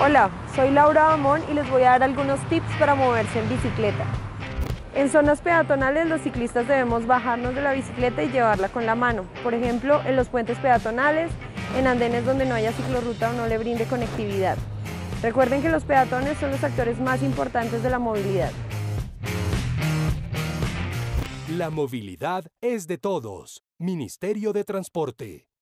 Hola, soy Laura Amón y les voy a dar algunos tips para moverse en bicicleta. En zonas peatonales los ciclistas debemos bajarnos de la bicicleta y llevarla con la mano, por ejemplo en los puentes peatonales, en andenes donde no haya ciclorruta o no le brinde conectividad. Recuerden que los peatones son los actores más importantes de la movilidad. La movilidad es de todos. Ministerio de Transporte.